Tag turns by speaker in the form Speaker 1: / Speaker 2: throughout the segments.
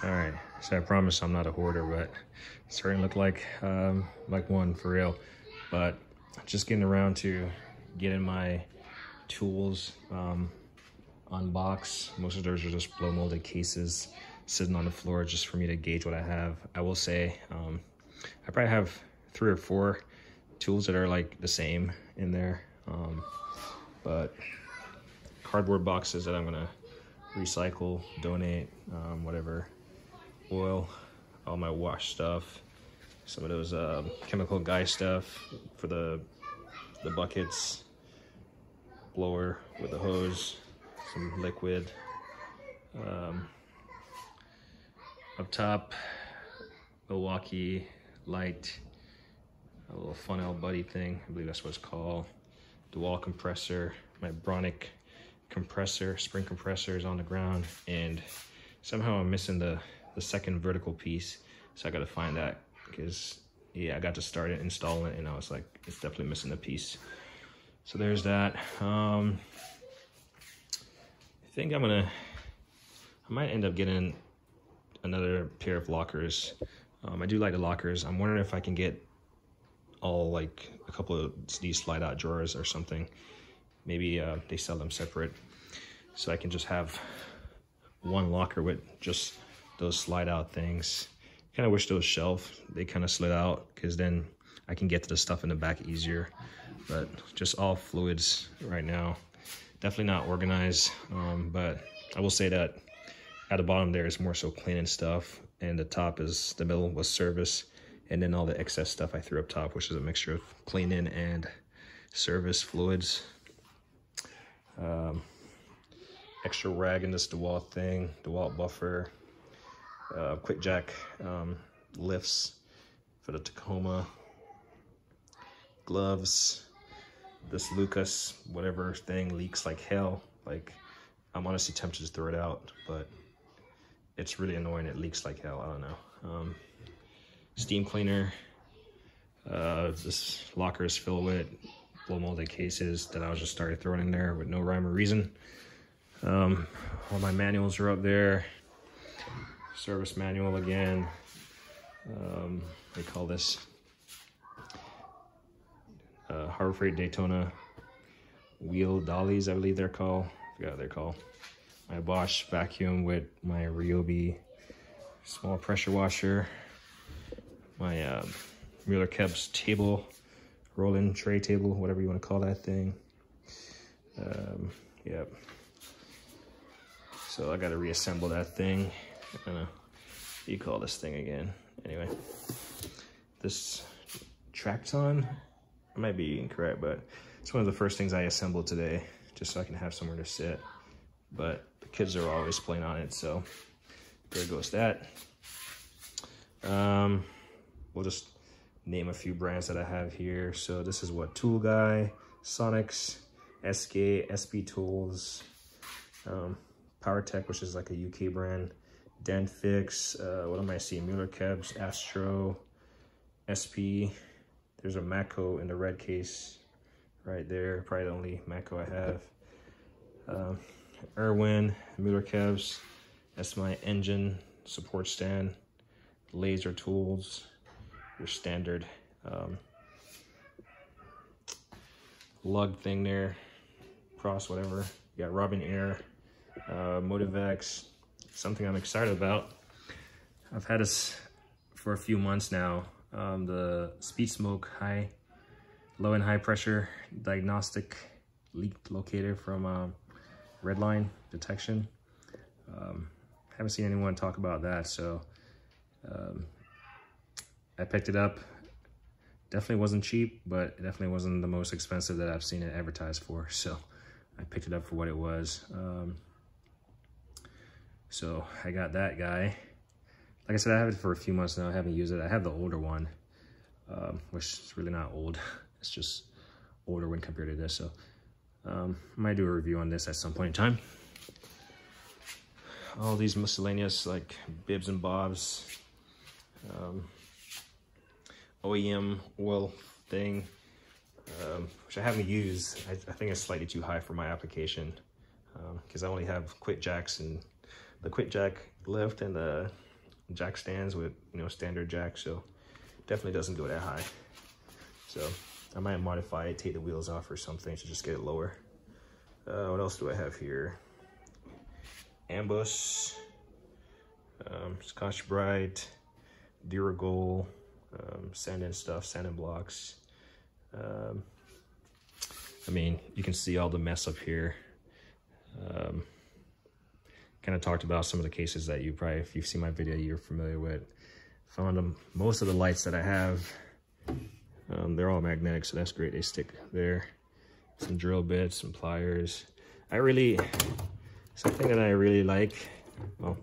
Speaker 1: All right, so I promise I'm not a hoarder, but starting to look like um, like one for real. But just getting around to getting my tools um, unboxed. Most of those are just blow molded cases sitting on the floor just for me to gauge what I have. I will say um, I probably have three or four tools that are like the same in there. Um, but cardboard boxes that I'm gonna recycle, donate, um, whatever. Oil, all my wash stuff, some of those uh, chemical guy stuff for the the buckets, blower with the hose, some liquid. Um, up top, Milwaukee light, a little Funnel Buddy thing, I believe that's what it's called. DeWalt compressor, my Branick compressor, spring compressor is on the ground, and somehow I'm missing the, the second vertical piece, so I gotta find that, because yeah, I got to start it, installing it, and I was like, it's definitely missing a piece. So there's that. Um, I think I'm gonna, I might end up getting another pair of lockers. Um, I do like the lockers. I'm wondering if I can get all like a couple of these slide out drawers or something. Maybe uh, they sell them separate. So I can just have one locker with just those slide out things. Kind of wish those shelf, they kind of slid out because then I can get to the stuff in the back easier. But just all fluids right now. Definitely not organized, um, but I will say that at the bottom there is more so cleaning stuff and the top is the middle was service and then all the excess stuff I threw up top which is a mixture of cleaning and service fluids um, extra rag in this DeWalt thing DeWalt buffer uh, quick jack um, lifts for the Tacoma gloves this Lucas whatever thing leaks like hell like I'm honestly tempted to throw it out but it's really annoying. It leaks like hell. I don't know. Um, steam cleaner. Uh, this locker is filled with blow molded cases that I was just started throwing in there with no rhyme or reason. Um, all my manuals are up there. Service manual again. Um, they call this uh, Harbor Freight Daytona wheel dollies, I believe they're called. I forgot they're called my Bosch vacuum with my Ryobi small pressure washer, my uh, Mueller-Kueps table, rolling tray table, whatever you want to call that thing. Um, yep. So I got to reassemble that thing. I don't know you call this thing again. Anyway, this Tekton, I might be incorrect, but it's one of the first things I assembled today, just so I can have somewhere to sit. But the kids are always playing on it, so there goes that. Um, we'll just name a few brands that I have here. So this is what Tool Guy, Sonics, SK, SP Tools, um, PowerTech, which is like a UK brand, Denfix, uh, what am I seeing? Mueller-Kueps, Astro, SP. There's a Matco in the red case right there. Probably the only Matco I have. Um, Irwin, Mueller-Kueps. That's my engine support stand. Laser tools, your standard um, lug thing there. Cross, whatever. You got Robinair, uh, Motivx, something I'm excited about. I've had this for a few months now. Um, the Speed Smoke high, low and high pressure diagnostic leak locator from um, Redline detection. Um, haven't seen anyone talk about that, so um, I picked it up. Definitely wasn't cheap, but it definitely wasn't the most expensive that I've seen it advertised for, so I picked it up for what it was. Um, so I got that guy. Like I said, I have it for a few months now. I haven't used it. I have the older one, um, which is really not old. It's just older when compared to this. So um, I might do a review on this at some point in time. All these miscellaneous like bibs and bobs, um, OEM oil thing, um, which I haven't used. I, I, think it's slightly too high for my application because um, I only have quick jacks and the quick jack lift and the jack stands with, you know, standard jack. So definitely doesn't go that high. So I might modify it, take the wheels off or something to just get it lower. Uh, what else do I have here? Ambush, um, Scotch-Brite, Duragold, um, sand and stuff, sand and blocks. Um, I mean, you can see all the mess up here. Um, kind of talked about some of the cases that you probably, if you've seen my video, you're familiar with. Found them, most of the lights that I have, um, they're all magnetic, so that's great. They stick there. Some drill bits, some pliers. I really, something that I really like, well,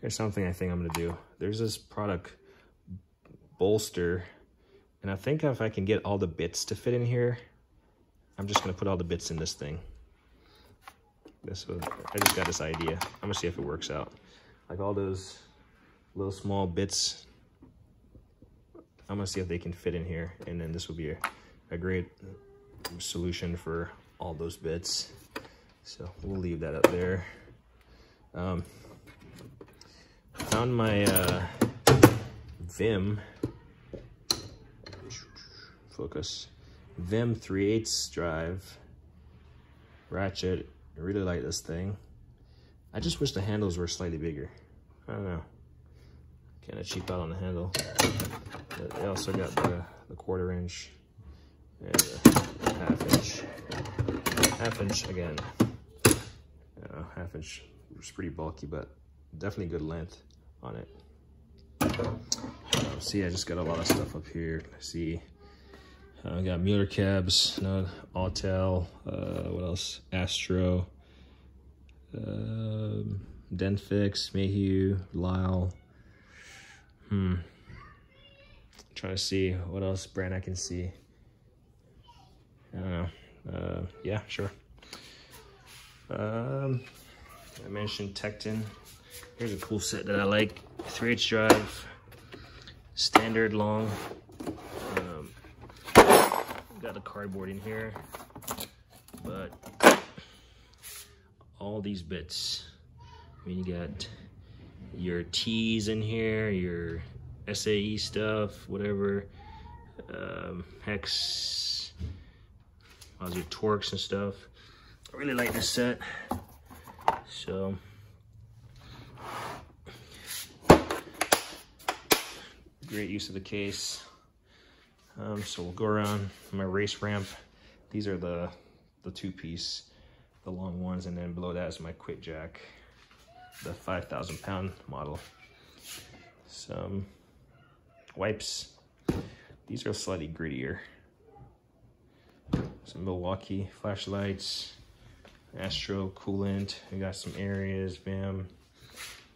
Speaker 1: here's something I think I'm gonna do. There's this product, bolster, and I think if I can get all the bits to fit in here, I'm just gonna put all the bits in this thing. This was, I just got this idea. I'm gonna see if it works out. Like all those little small bits, I'm gonna see if they can fit in here. And then this will be a, a great solution for all those bits. So we'll leave that up there. Um, found my uh, Vim, focus, Vim 3 8 drive, ratchet. I really like this thing. I just wish the handles were slightly bigger. I don't know. Kind of cheap out on the handle. But they also got the, the quarter inch and the half inch. Half inch again. Uh, half inch was pretty bulky, but definitely good length on it. Um, see, I just got a lot of stuff up here. See, uh, I got Mueller-Kueps, no, Autel, uh, what else? Astro, um, Denfix, Mayhew, Lisle. Hmm. trying to see what else brand I can see. I don't know. Uh, yeah, sure. Um, I mentioned Tekton. Here's a cool set that I like. 3H drive, standard long. Got the cardboard in here, but all these bits. I mean, you got your T's in here, your SAE stuff, whatever, um, hex, all your Torx and stuff. I really like this set. So, great use of the case. Um, so we'll go around my race ramp. These are the, the two piece, the long ones, and then below that is my quick jack, the 5,000 pound model. Some wipes. These are slightly grittier. Some Milwaukee flashlights, Astro coolant. We got some areas, Vim,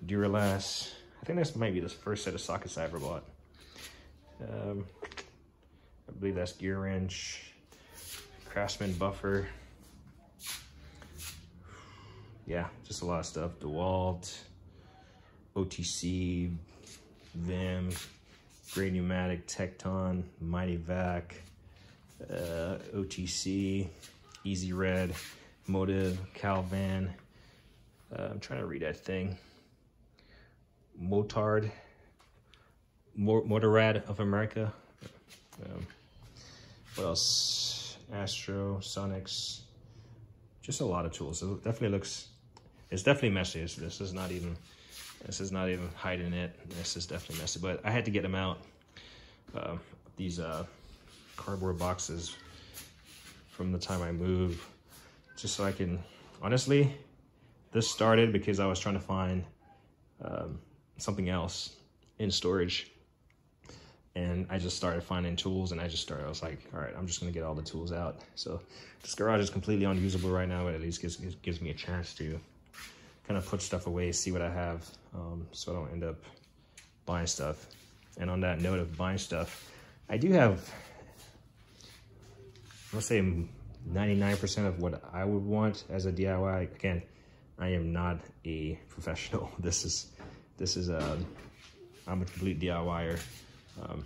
Speaker 1: Duralast. I think this might be the first set of sockets I ever bought. Um, I believe that's gear wrench, Craftsman buffer. Yeah, just a lot of stuff. DeWalt, OTC, Vim, Grey Pneumatic, Tekton, Mighty Vac, uh, OTC, Easy Red, Motive, Calvan. Uh, I'm trying to read that thing. Motard, Motorrad of America. Um, what else? Astro, Sonics. Just a lot of tools. It definitely looks, it's definitely messy. It's, this is not even, this is not even hiding it. This is definitely messy, but I had to get them out. Uh, these uh, cardboard boxes from the time I moved, just so I can, honestly, this started because I was trying to find um, something else in storage and I just started finding tools and I just started, I was like, all right, I'm just gonna get all the tools out. So this garage is completely unusable right now, but at least gives, gives me a chance to kind of put stuff away, see what I have, um, so I don't end up buying stuff. And on that note of buying stuff, I do have, let's say 99% of what I would want as a DIY. Again, I am not a professional. This is, this is a, I'm a complete DIYer. Um,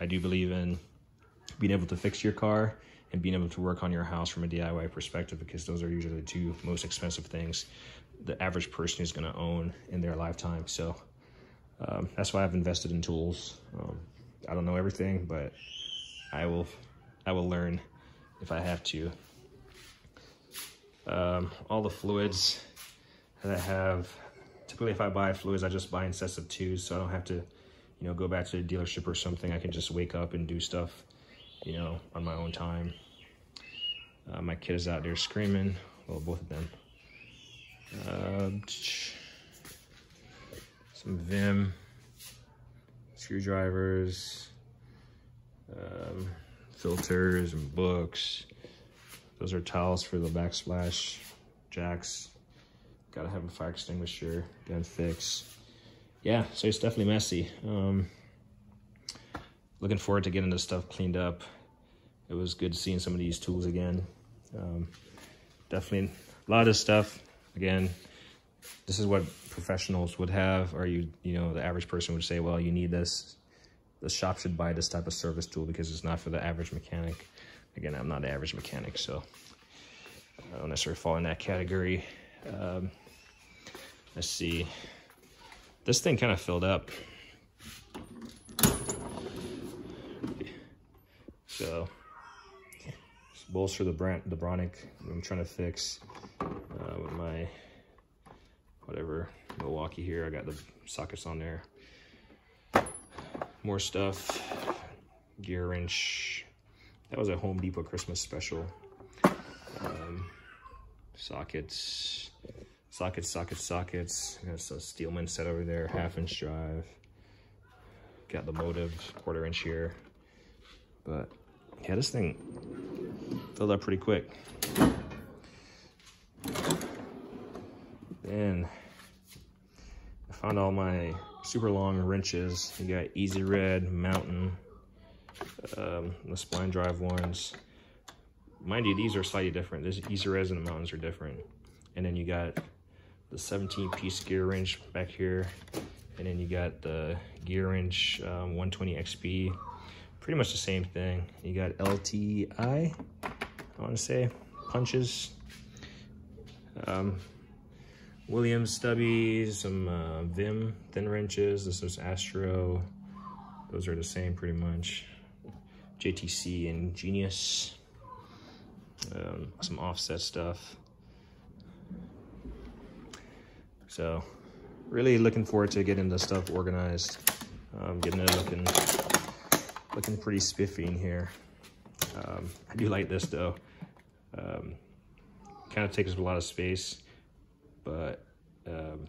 Speaker 1: I do believe in being able to fix your car and being able to work on your house from a DIY perspective because those are usually the two most expensive things the average person is going to own in their lifetime. So Um, that's why I've invested in tools. Um, I don't know everything, but I will, I will learn if I have to. Um, all the fluids that I have, typically if I buy fluids, I just buy in sets of two, so I don't have to, you know, go back to the dealership or something. I can just wake up and do stuff, you know, on my own time. Uh, my kid is out there screaming, well, both of them. Uh, some Vim, screwdrivers, um, filters and books. Those are towels for the backsplash jacks. Gotta have a fire extinguisher, gun fix. Yeah, so it's definitely messy. Um, looking forward to getting this stuff cleaned up. It was good seeing some of these tools again. Um, definitely a lot of stuff. Again, this is what professionals would have, or you, you know, the average person would say, well, you need this. The shop should buy this type of service tool because it's not for the average mechanic. Again, I'm not an average mechanic, so I don't necessarily fall in that category. Um, let's see. This thing kind of filled up. So, bolts for the Brant, the Branick I'm trying to fix uh, with my whatever Milwaukee here. I got the sockets on there. More stuff. Gear wrench. That was a Home Depot Christmas special. Um, sockets. Sockets, sockets, sockets. Got a Steelman set over there, half inch drive. Got the motive, quarter inch here. But yeah, this thing filled up pretty quick. Then I found all my super long wrenches. You got Easy Red, Mountain, um, the spline drive ones. Mind you, these are slightly different. This Easy Reds and the Mountains are different. And then you got the 17 piece gear wrench back here. And then you got the gear wrench um, 120 XP. Pretty much the same thing. You got LTI, I want to say, punches. Um, Williams stubbies, some uh, Vim thin wrenches. This is Astro. Those are the same pretty much. JTC and Genius. Um, some offset stuff. So really looking forward to getting the stuff organized. Um, getting it looking, looking pretty spiffy in here. Um, I do like this though. Um, kind of takes up a lot of space but um,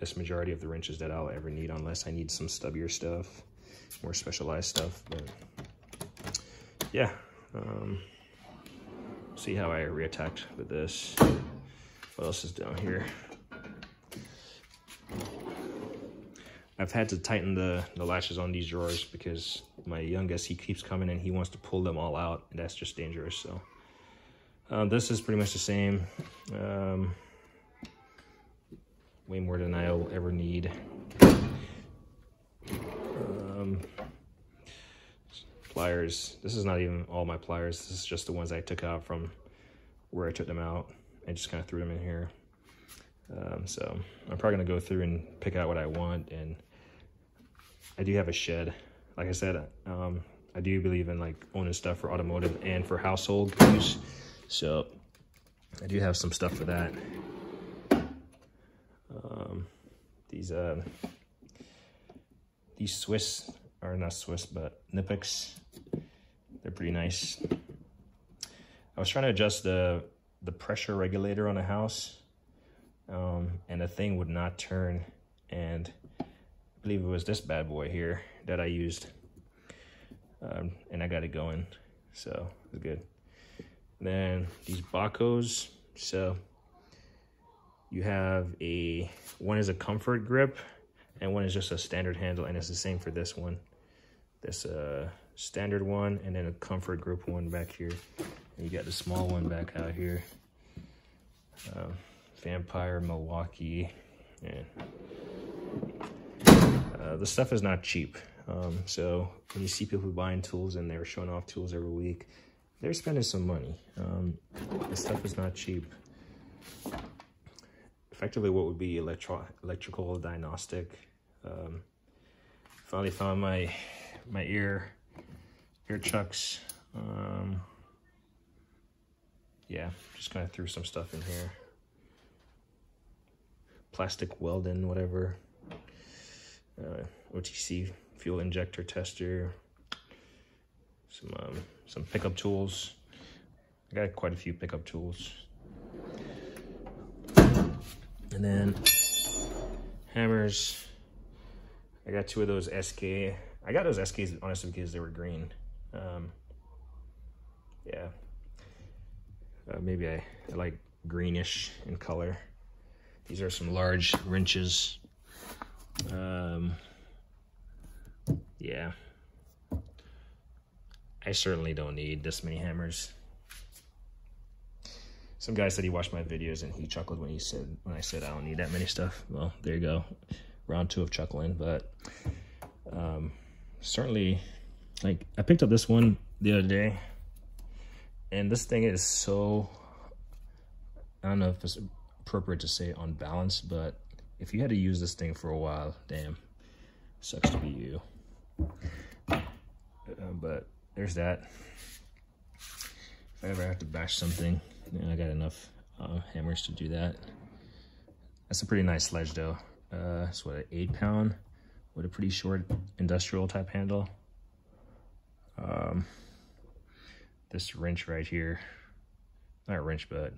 Speaker 1: that's majority of the wrenches that I'll ever need unless I need some stubbier stuff, more specialized stuff. But yeah, um, see how I reattacked with this. What else is down here? I've had to tighten the, the latches on these drawers because my youngest, he keeps coming and he wants to pull them all out. And that's just dangerous. So uh, this is pretty much the same. Um, way more than I'll ever need. Um, pliers. This is not even all my pliers. This is just the ones I took out from where I took them out. I just kind of threw them in here. Um, so I'm probably going to go through and pick out what I want. And I do have a shed. Like I said, um, I do believe in like owning stuff for automotive and for household use. So I do have some stuff for that. Um, these uh, these Swiss are not Swiss, but Knipex. They're pretty nice. I was trying to adjust the the pressure regulator on the house, um, and the thing would not turn. And believe it was this bad boy here that I used, um, and I got it going. So it's good. then these Bahcos. So you have a, one is a comfort grip and one is just a standard handle and it's the same for this one. This uh, standard one and then a comfort grip one back here. And you got the small one back out here. Uh, Vampire, Milwaukee, and uh, the stuff is not cheap. Um, so when you see people buying tools and they're showing off tools every week, they're spending some money. Um, the stuff is not cheap effectively what would be electro electrical diagnostic Um, finally found my my ear ear chucks. Um, yeah, just kind of threw some stuff in here. Plastic welding, whatever. Uh, OTC fuel injector tester. Some um, some pickup tools. I got quite a few pickup tools. And then hammers. I got two of those SK. I got those SKs honestly because they were green. Um, yeah. Uh, maybe I, I like greenish in color. These are some large wrenches. Um, yeah. I certainly don't need this many hammers. Some guy said he watched my videos and he chuckled when he said when I said I don't need that many stuff. Well, there you go. Round two of chuckling, but um, certainly like I picked up this one the other day and this thing is so I don't know if it's appropriate to say unbalanced, but if you had to use this thing for a while, damn, sucks to be you. Uh, but there's that. If I ever have to bash something, know, I got enough uh, hammers to do that. That's a pretty nice sledge though. Uh, it's what, an eight pound with a pretty short industrial type handle. Um, this wrench right here, not wrench, but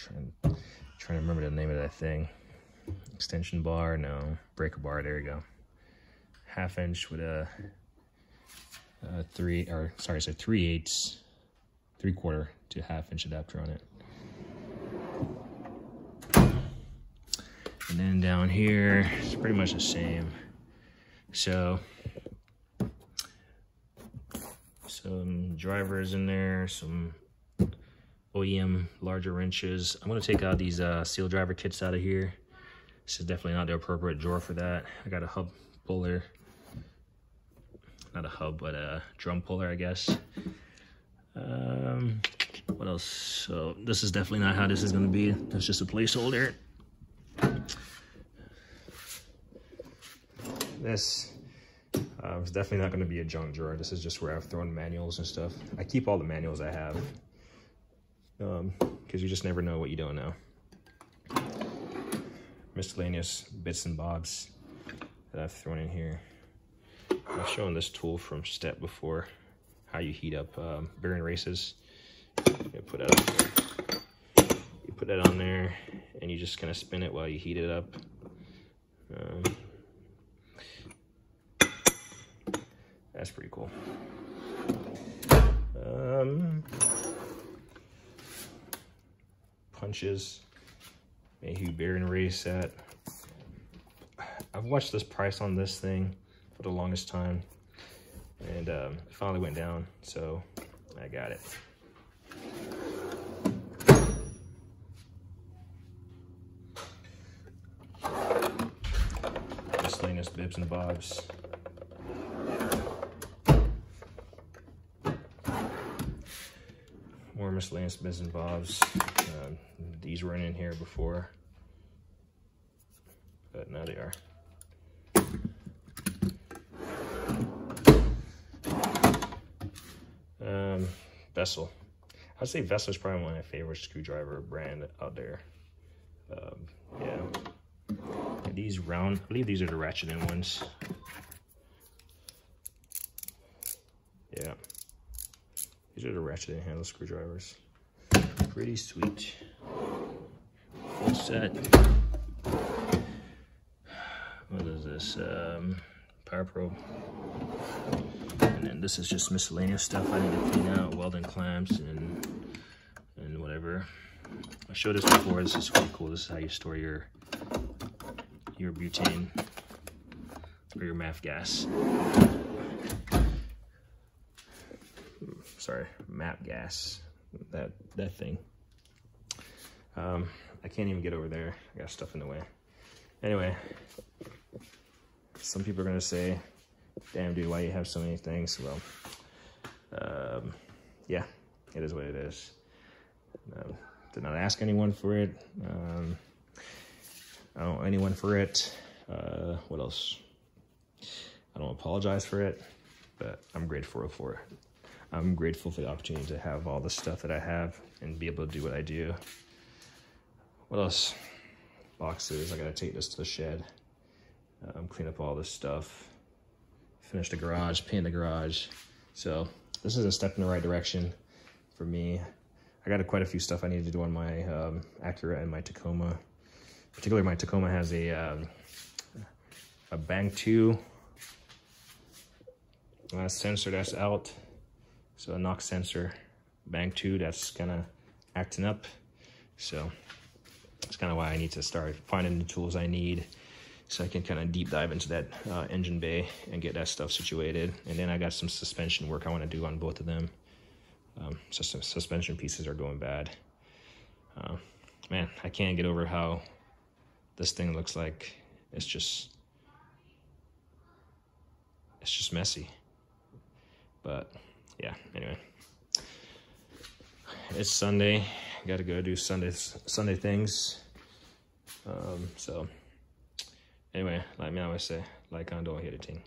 Speaker 1: trying, trying to remember the name of that thing. Extension bar, no, breaker bar, there you go. Half inch with a, a three, or sorry, so three eighths, three quarter to half inch adapter on it. And then down here, it's pretty much the same. So, some drivers in there, some OEM larger wrenches. I'm gonna take out these uh, seal driver kits out of here. This is definitely not the appropriate drawer for that. I got a hub puller, not a hub, but a drum puller, I guess. Um, what else? So this is definitely not how this is gonna be. That's just a placeholder. This uh, it's definitely not to be a junk drawer. This is just where I've thrown manuals and stuff. I keep all the manuals I have because um, you just never know what you don't know. Miscellaneous bits and bobs that I've thrown in here. I've shown this tool from Step before, how you heat up um, bearing races. You put that. You put that on there, and you just kind of spin it while you heat it up. Um, That's pretty cool. Punches, Mayhew Bearing Race set. I've watched this price on this thing for the longest time, and um, it finally went down, so I got it. Miscellaneous bibs and bobs. More miscellaneous bits and bobs. Uh, these weren't in here before, but now they are. Um, Vessel. I'd say Vessel is probably one of my favorite screwdriver brand out there. Um, yeah. These round, I believe these are the ratchet in ones. Yeah. These are the ratchet handle screwdrivers. Pretty sweet. Full set. What is this? Um, Power Probe. And then this is just miscellaneous stuff I need to clean out, welding clamps and and whatever. I showed this before. This is pretty cool. This is how you store your your butane or your MAF gas sorry, map gas, that, that thing. Um, I can't even get over there. I got stuff in the way. Anyway, some people are gonna say, damn dude, why you have so many things? Well, um, yeah, it is what it is. Um, did not ask anyone for it. Um, I don't owe anyone for it. Uh, what else? I don't apologize for it, but I'm grateful for it. I'm grateful for the opportunity to have all the stuff that I have and be able to do what I do. What else? Boxes. I gotta take this to the shed. Um, clean up all this stuff. Finish the garage, paint the garage. So this is a step in the right direction for me. I got quite a few stuff I need to do on my um, Acura and my Tacoma. Particularly my Tacoma has a um, a Bank 2 uh, sensor that's out. So a knock sensor, Bank 2 that's kind of acting up. So that's kind of why I need to start finding the tools I need so I can kind of deep dive into that uh, engine bay and get that stuff situated. And then I got some suspension work I want to do on both of them. Um, so some suspension pieces are going bad. Uh, man, I can't get over how this thing looks like. It's just, it's just messy. But yeah, anyway. It's Sunday. Got to go do Sunday Sunday things. Um, so anyway, like me always say, like, on, don't hit a team.